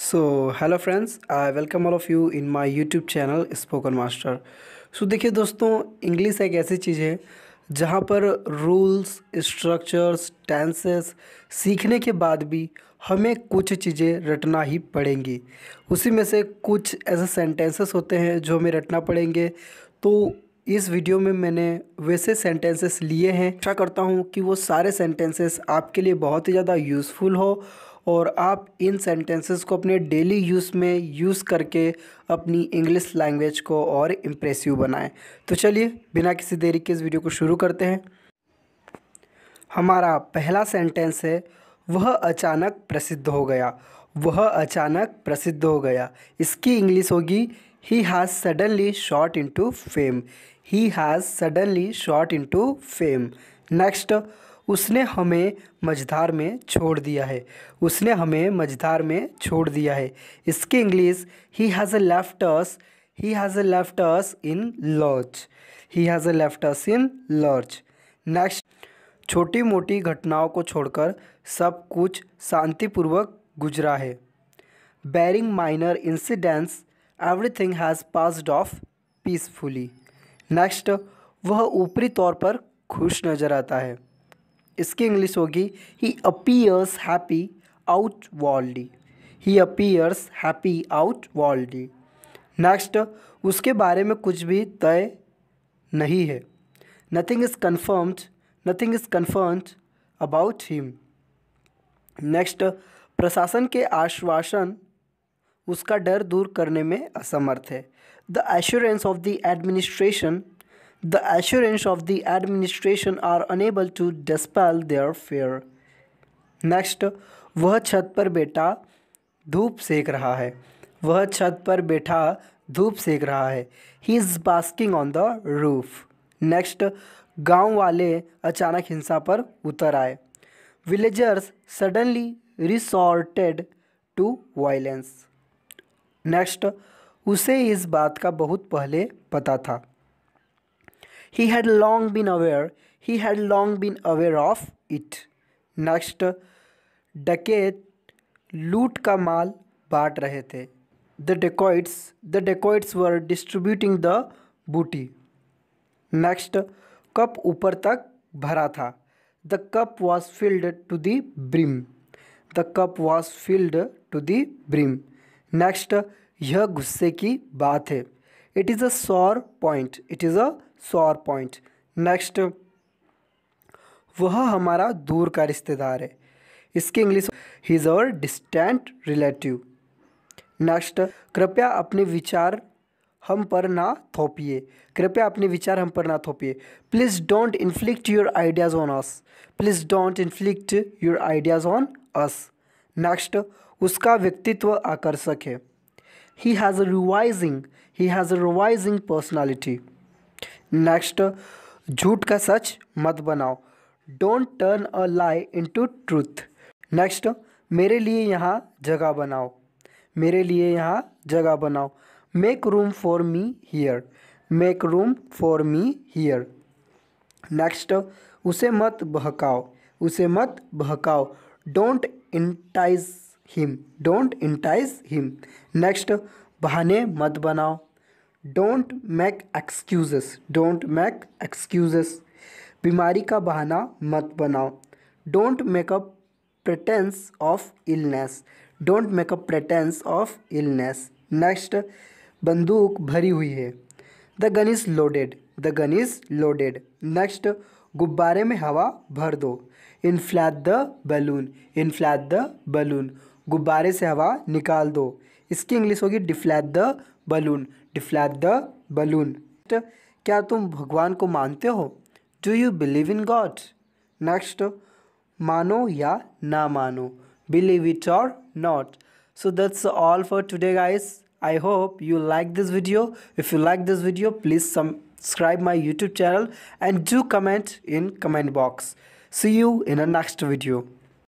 So hello friends I welcome all of you in my YouTube channel spoken master so देखिए दोस्तों English एक ऐसी चीज़ है, जहाँ पर रूल्स स्ट्रक्चर्स टेंसेस सीखने के बाद भी हमें कुछ चीज़ें रटना ही पड़ेंगी। उसी में से कुछ ऐसे सेंटेंसेस होते हैं जो हमें रटना पड़ेंगे। तो इस वीडियो में मैंने वैसे सेंटेंसेस लिए हैं। आशा करता हूँ कि वो सारे सेंटेंसेस आपके लिए बहुत ही ज़्यादा यूज़फुल हो और आप इन सेंटेंसेस को अपने डेली यूज़ में यूज़ करके अपनी इंग्लिश लैंग्वेज को और इम्प्रेसिव बनाएँ। तो चलिए, बिना किसी देरी के इस वीडियो को शुरू करते हैं। हमारा पहला सेंटेंस है, वह अचानक प्रसिद्ध हो गया। वह अचानक प्रसिद्ध हो गया। इसकी इंग्लिश होगी he has suddenly shot into fame he has suddenly shot into fame next उसने हमें मझधार में छोड़ दिया है। उसने हमें मझधार में छोड़ दिया है। इसके English he has a left us he has a left us in lodge he has a left us in lodge next छोटी मोटी घटनाओं को छोड़कर सब कुछ शांतिपूर्वक गुजरा है। Barring minor incidents everything has passed off peacefully next वह ऊपरी तौर पर खुश नज़र आता है। इसकी इंग्लिश होगी। He appears happy outwardly he appears happy outwardly next उसके बारे में कुछ भी तय नहीं है। Nothing is confirmed nothing is confirmed about him next प्रशासन के आश्वासन उसका डर दूर करने में असमर्थ है। The assurance of the administration The assurance of the administration are unable to dispel their fear. Next वह छत पर बैठा, धूप सेक रहा है। वह छत पर बैठा, धूप सेक रहा है। He is basking on the roof next गाँव वाले अचानक हिंसा पर उतर आए। Villagers suddenly resorted to violence next उसे इस बात का बहुत पहले पता था। He had long been aware, he had long been aware of it. Next, डकैत लूट का माल बांट रहे थे the dacoits the dacoits were distributing the booty next cup ऊपर तक भरा था the cup was filled to the brim the cup was filled to the brim next यह गुस्से की बात है। It is a sore point it is a sore point. Next, वह हमारा दूर का रिश्तेदार है। इसकी English he is our distant relative next, कृपया अपने विचार हम पर ना थोपिए। कृपया अपने विचार हम पर ना थोपिए। Please don't inflict your ideas on us please don't inflict your ideas on us next, उसका व्यक्तित्व आकर्षक है। He has a ravishing he has a ravishing personality next झूठ का सच मत बनाओ। Don't turn a lie into truth next मेरे लिए यहाँ जगह बनाओ। मेरे लिए यहाँ जगह बनाओ। Make room for me here make room for me here next उसे मत बहकाओ। उसे मत बहकाओ। Don't entice him don't entice him next बहाने मत बनाओ। Don't make excuses don't make excuses बीमारी का बहाना मत बनाओ। Don't make a pretence of illness don't make a pretence of illness next बंदूक भरी हुई है। The gun is loaded the gun is loaded next गुब्बारे में हवा भर दो। Inflate the balloon inflate the balloon गुब्बारे से हवा निकाल दो। इसकी इंग्लिश होगी deflate the balloon, deflate the balloon. तो क्या तुम भगवान को मानते हो? Do you believe in God next मानो या ना मानो believe it or not so that's all for today guys I hope you like this video if you like this video please subscribe my YouTube channel and do comment in comment box see you in a next video